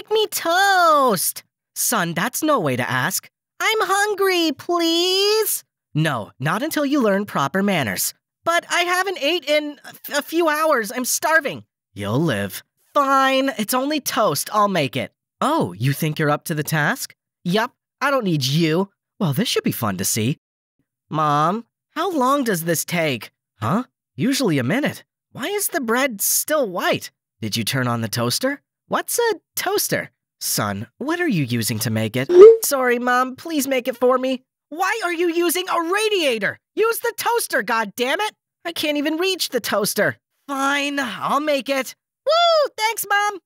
Make me toast! Son, that's no way to ask. I'm hungry, please. No, not until you learn proper manners. But I haven't ate in a few hours. I'm starving. You'll live. Fine, it's only toast. I'll make it. Oh, you think you're up to the task? Yup, I don't need you. Well, this should be fun to see. Mom, how long does this take? Huh? Usually a minute. Why is the bread still white? Did you turn on the toaster? What's a toaster? Son, what are you using to make it? Sorry, Mom, please make it for me. Why are you using a radiator? Use the toaster, God damn it! I can't even reach the toaster. Fine, I'll make it. Woo! Thanks, Mom!